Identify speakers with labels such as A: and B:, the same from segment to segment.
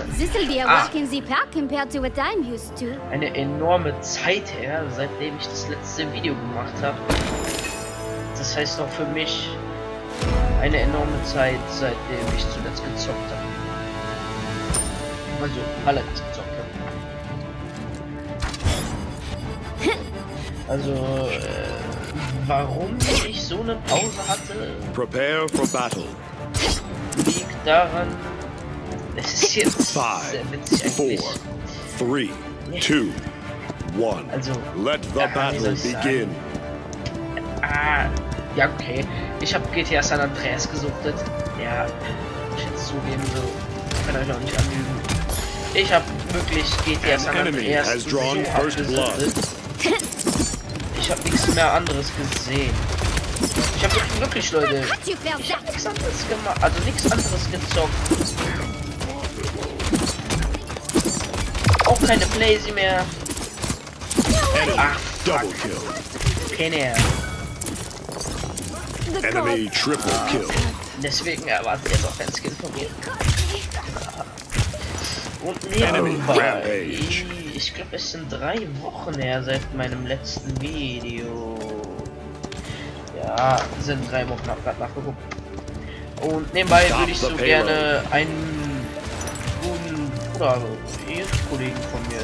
A: Ah.
B: walk in the park compared to what I'm used to.
A: eine enorme Zeit her, seitdem ich das letzte Video gemacht habe. Das heißt auch für mich eine enorme Zeit, seitdem ich zuletzt gezockt habe. Also, Paladins gezockt habe. Also, äh, warum ich so eine Pause hatte,
C: Prepare for battle.
A: liegt daran, es ist jetzt
C: Five,
A: sehr witzig eigentlich.
C: four, three, two, one.
A: Also,
C: Let the battle begin.
A: Ah, ja, okay. Ich habe GTA San Andreas gesuchtet. Ja, ich jetzt zugeben, so. Kann euch auch nicht anlügen. Ich habe wirklich GTA
C: An
A: San Andreas abgesuchtet. Ich habe nichts mehr anderes gesehen. Ich habe wirklich, wirklich, Leute. Ich habe
B: that.
A: nichts anderes gemacht. Also nichts anderes gezockt. Keine Playsee mehr. Ach,
C: double kill.
A: keine.
C: Enemy triple kill.
A: Deswegen erwartet ihr doch ein Skin von mir. Und nebenbei, ich glaube es sind drei Wochen her seit meinem letzten Video. Ja, sind drei Wochen, hab grad nachgeguckt. Und nebenbei würde ich so gerne einen guten Bruder, Kollegen von mir.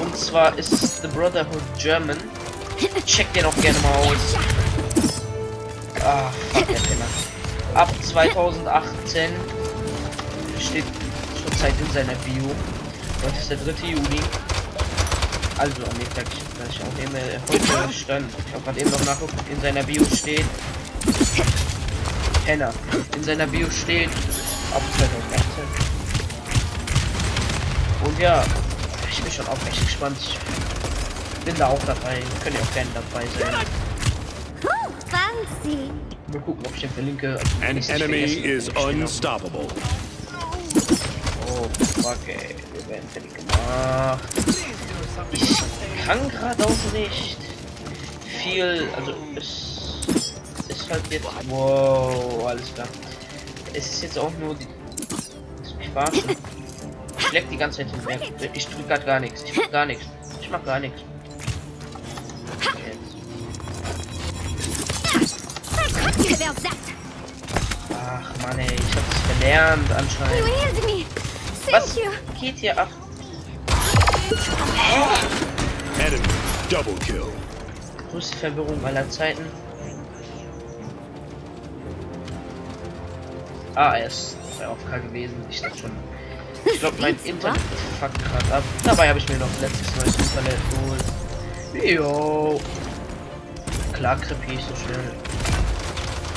A: Und zwar ist The Brotherhood German. Check den auch gerne mal aus. Ah, fuck, der Penner. Ab 2018 steht zurzeit in seiner Bio. Heute ist der 3. Juli. Also am Tag, ich, ich auch nehme, heute stand, ich habe gerade eben noch nachgeguckt, in seiner Bio steht. Penner. In seiner Bio steht ab 2018. ja, ich bin schon auch echt gespannt. Ich bin da auch dabei. Könnt ihr auch gerne dabei sein.
B: Fancy.
A: Mal gucken, ob ich den verlinke.
C: An enemy is unstoppable.
A: Oh, fuck, ey. Wir werden fertig gemacht. Ich kann gerade auch nicht viel. Also, es ist halt jetzt. Wow, alles klar. Es ist jetzt auch nur die. Ich war schon. Ich leck die ganze Zeit hinterher. Ich drück grad gar nichts. Ich mach gar nichts. Ich mach gar nichts. Ach man ey, ich hab das verlernt anscheinend. Was geht hier ab?
C: Enemy double kill.
A: Größte Verwirrung aller Zeiten. Ah, er ist bei AFK gewesen. Ich dachte schon. Ich glaube, mein Internet fuckt gerade ab. Dabei habe ich mir noch letztes neues Internet geholt. Jo. Klar krepiere ich so schnell.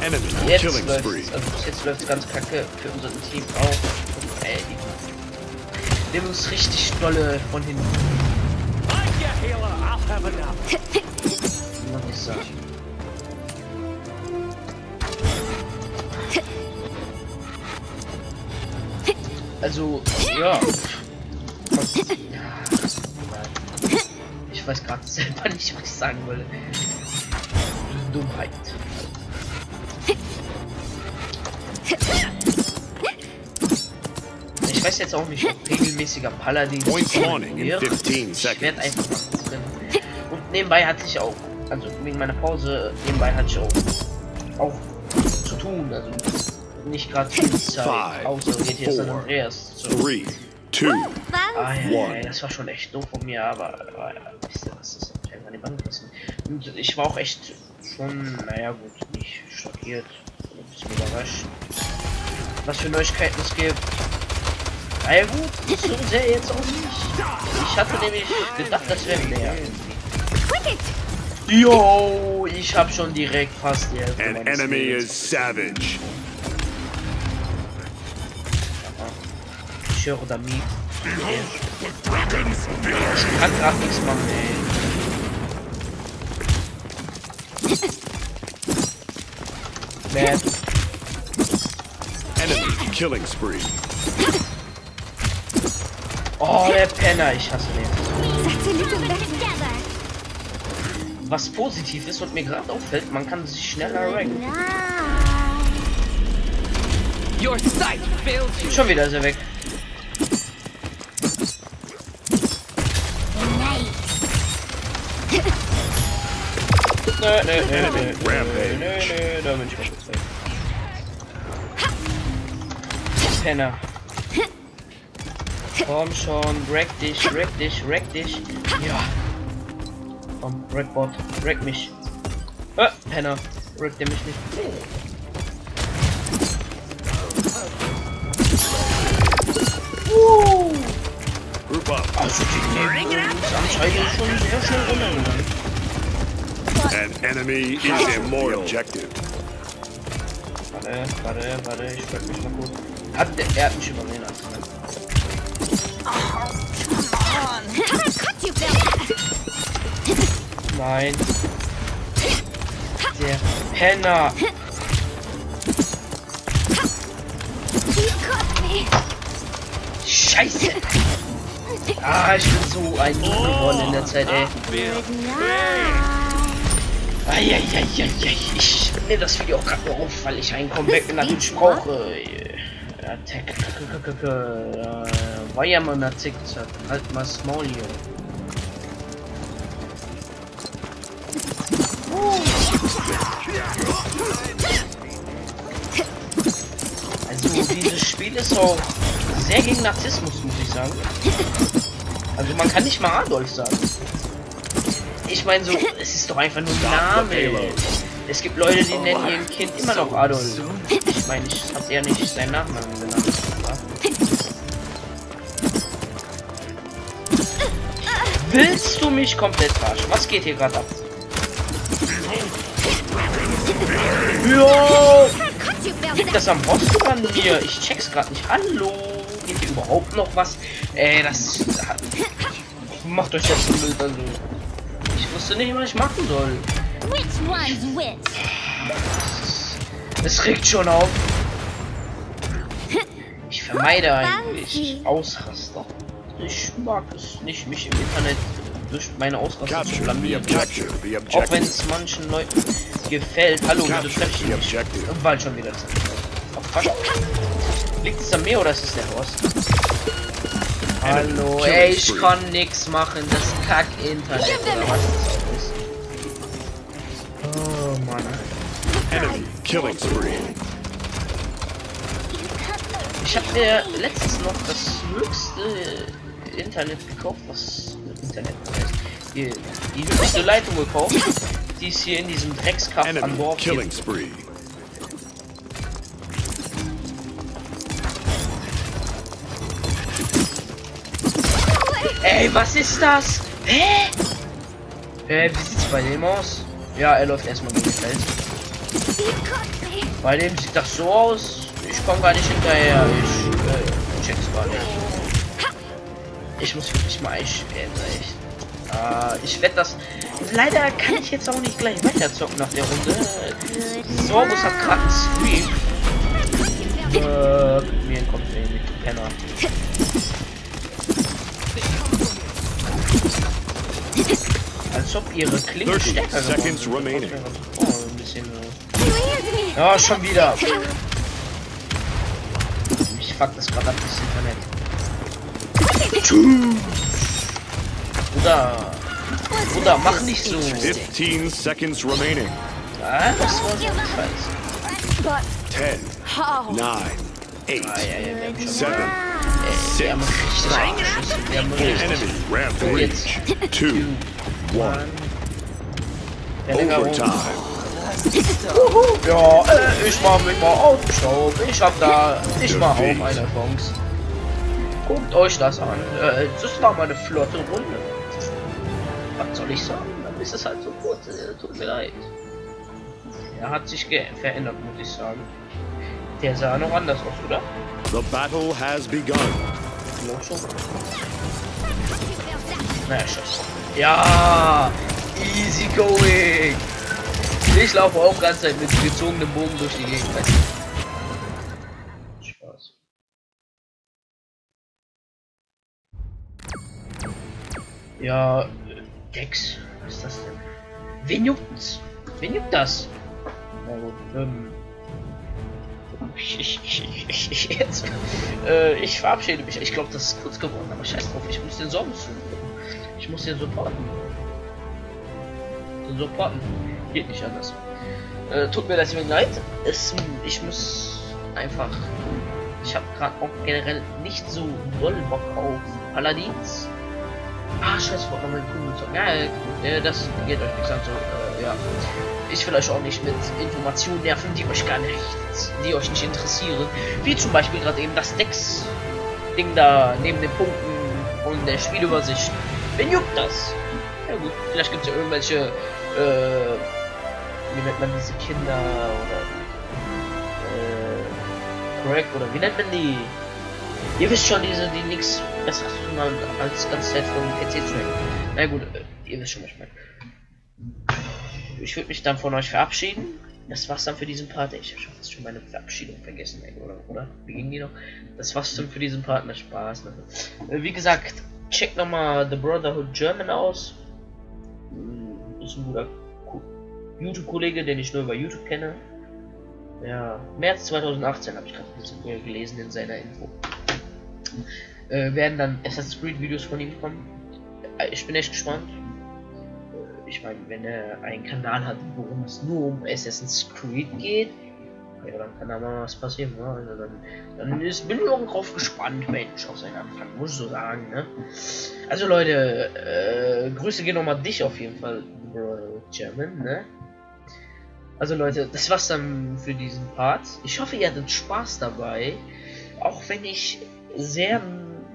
C: Enemy
A: Jetzt läuft also jetzt läuft ganz kacke für unseren Team auch. Ey, die nehmen uns richtig dolle von hinten. Wie man das Also, ja. Ich weiß gerade selber nicht, was ich sagen wollte. Dummheit. Ich weiß jetzt auch nicht, ob regelmäßiger Paladin
C: Point spawning in
A: wäre.
C: 15
A: Ich werde einfach mal gucken. Und nebenbei hatte ich auch, also wegen meiner Pause, nebenbei hatte ich auch, auch zu tun. Also nicht gerade viel Zeit,
C: Five,
A: außer GTA San
C: four,
A: Andreas. So.
C: Three, two,
A: Ah, ja,
C: One.
A: ja, das war schon echt doof von mir, aber, aber ja, wisst ihr, was ist ich einfach die Bank gerissen. Und ich war auch echt schon, naja gut, nicht schockiert, ein bisschen überrascht, was für Neuigkeiten es gibt. Naja gut, so sehr jetzt auch nicht. Ich hatte nämlich gedacht, das wäre mehr. Yo, ich habe schon direkt fast die Hälfte
C: An enemy is savage.
A: Ich höre damit. Ich kann gerade nichts machen, ey. Mad.
C: Enemy killing spree.
A: Oh, der Penner, ich hasse den. Was positiv ist und mir gerade auffällt, man kann sich schneller ranken.
B: Nice.
D: Your sight fails you.
A: Schon wieder ist er weg. Nö, nö, nö, nö, nö, nö, nö, da bin ich weg. Penner. Komm schon, wreck dich, wreck dich, wreck dich. Ja. Komm, Wreckbot, wreck mich. Äh, Penner, wreckt er mich nicht. Uh, also die Nebel ist anscheinend schon sehr schnell runtergegangen.
C: An enemy is immortal. Objective.
A: Warte, warte, warte, ich wreck mich mal kurz. Hat der, er hat mich übersehen,
B: Bill.
A: Nein. Der Penner. Scheiße. Ah, ich bin so ein Noob geworden in der Zeit, ey. Eieieiei. Ich nehme das Video auch gerade nur auf, weil ich einen Comeback natürlich brauche. Attack. Äh, Weiermann Attack. Halt mal Small hier. Also dieses Spiel ist auch sehr gegen Narzissmus, muss ich sagen. Also man kann nicht mal Adolf sagen. Ich meine so, es ist doch einfach nur ein Name. Es gibt Leute, die nennen ihr Kind immer noch Adolf. Ich meine, ich hab ja nicht seinen Nachnamen genannt. Willst du mich komplett verarschen? Was geht hier gerade ab? Jo! Liegt das am Boss an mir? Ich check's gerade nicht. Hallo? Geht hier überhaupt noch was? Ey, das... Macht euch jetzt Bild also. Ich wusste nicht, was ich machen soll.
B: Which one's which?
A: Es regt schon auf. Ich vermeide eigentlich Ausraster. Ich mag es nicht, mich im Internet durch meine Ausraster zu blamieren. Auch wenn es manchen Leuten gefällt. Hallo, wieso treffe ich ihn nicht? Und bald schon wieder. Oh, fuck. Liegt es an mir oder ist es der Boss? Hallo, ey, ich kann nix machen. Das Kack-Internet oder was das ist. Oh Mann.
C: Enemy killing spree.
A: Ich habe mir letztens noch das höchste Internet gekauft, was Internet heißt. Die, die höchste Leitung gekauft, die ist hier in diesem Dreckskaff an
C: Enemy
A: Bord.
C: killing spree.
A: Ey, was ist das? Hä? Äh, wie sieht's bei dem aus? Ja, er läuft erstmal.
B: You cut me.
A: Bei dem sieht das so aus. Ich komme gar nicht hinterher. Ich äh, check's gar nicht. Ich muss wirklich mal einsperren, echt. Äh, ich werde das. Leider kann ich jetzt auch nicht gleich weiter zocken nach der Runde. Sorbus hat gerade einen Stream. Äh, mir kommt mit Penner. Als ob ihre Klingen
C: 30
A: stärker geworden
C: seconds
A: sind.
C: remaining.
A: Oh, ein bisschen. Äh,
B: You hears me.
A: ja, schon wieder. Ich fuck das gerade ab, das Internet. Bruder. Bruder, mach nicht so.
C: 15 seconds remaining.
A: Ah, das war so ein Scheiß.
B: But
C: 10,
B: how?
C: 9, 8,
A: Ah, ja, ja, wir haben schon
C: 7,
A: Wir haben richtig abgeschossen. Wir haben richtig
C: enemy rampage. 2, 1.
A: Verlängerung.
C: Overtime.
A: Ja, äh, ich mach mich mal auf den Show. Ich hab da nicht mal auch eine Chance. Guckt euch das an. Äh, das war mal eine flotte Runde. Was soll ich sagen? Dann ist es halt so kurz. Äh, tut mir leid. Er hat sich verändert, muss ich sagen. Der sah noch anders aus, oder?
C: The battle has begun.
A: Ja, schon. Naja, scheiße. Ja! Easy going! Ich laufe auch ganz Zeit mit gezogenem Bogen durch die Gegend. Spaß. Ja, Dex, was ist das denn? Wen juckt's? Wen juckt das? Na gut, ähm. ich, ich, ich, ich, jetzt, äh, ich verabschiede mich. Ich glaube, das ist kurz geworden, aber scheiß drauf, ich muss den Sorgen zu. Ich muss den supporten. Supporten. Geht nicht anders. Äh, tut mir deswegen leid. Es, ich muss einfach. Ich habe gerade auch generell nicht so doll Bock auf Paladins. Ah, scheiß Wort nochmal Kugelzocken. Ja, äh, das geht euch nicht an so. Äh, ja. Ich will euch auch nicht mit Informationen nerven, die euch gar nicht, die euch nicht interessieren. Wie zum Beispiel gerade eben das Dex-Ding da neben den Punkten und der Spielübersicht. Wen juckt das? Ja gut, vielleicht gibt es ja irgendwelche, äh, wie nennt man diese Kinder oder äh, Crack oder wie nennt man die? Ihr wisst schon, diese, die nichts besseres tun haben, als ganz Zeit von PC zu hängen. Na gut, äh, ihr wisst schon, was ich meine. Ich würde mich dann von euch verabschieden. Das war's dann für diesen Part. Ich habe jetzt schon meine Verabschiedung vergessen, oder? Oder? Wie ging die noch? Das war's dann für diesen Part. Spaß. Ne? Wie gesagt, checkt nochmal The Brotherhood German aus. Hm, Ist ein guter YouTube-Kollege, den ich nur über YouTube kenne. Ja, März 2018 habe ich gerade gelesen in seiner Info. Äh, werden dann Assassin's Creed Videos von ihm kommen. Äh, ich bin echt gespannt. Äh, ich meine, wenn er einen Kanal hat, worum es nur um Assassin's Creed geht, ja, dann kann da mal was passieren. Ne? Also dann, dann ist, bin ich auch drauf gespannt, Mensch, auf seinen Anfang, muss ich so sagen. Ne? Also Leute, äh, Grüße gehen nochmal dich auf jeden Fall, Bro German, ne? Also Leute, das war's dann für diesen Part. Ich hoffe, ihr hattet Spaß dabei. Auch wenn ich sehr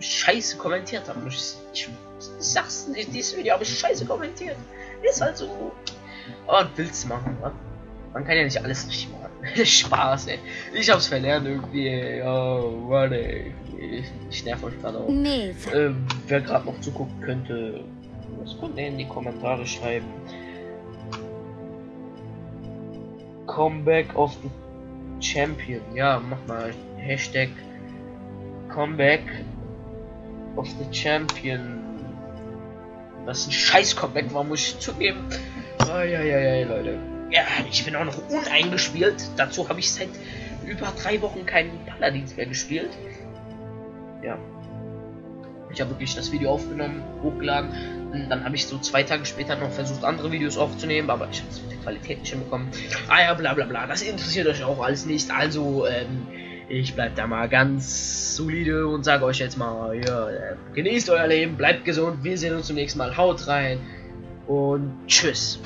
A: scheiße kommentiert habe. Ich, ich, ich sag's nicht, dieses Video habe ich scheiße kommentiert. Ist halt so. Aber oh, will's machen, wa? Man kann ja nicht alles richtig machen. Spaß, ey. Ich hab's verlernt irgendwie, ey. Oh, ey. Ich, ich nerv euch gerade auch.
B: Nee.
A: Äh, wer gerade noch zuguckt, könnte was könnt ihr in die Kommentare schreiben. Comeback of the Champion. Ja, mach mal Hashtag Comeback of the Champion. Was ein scheiß Comeback war, muss ich zugeben. Oh, ja, ja, ja, Leute. Ja, ich bin auch noch uneingespielt. Dazu habe ich seit über drei Wochen keinen Paladins mehr gespielt. Ja. Ich habe wirklich das Video aufgenommen, hochgeladen. Und dann habe ich so zwei Tage später noch versucht, andere Videos aufzunehmen, aber ich habe es mit der Qualität nicht hinbekommen. Ah ja, bla bla bla. Das interessiert euch auch alles nicht. Also, ähm, ich bleib da mal ganz solide und sage euch jetzt mal, ja, genießt euer Leben, bleibt gesund, wir sehen uns zum nächsten Mal, haut rein und tschüss.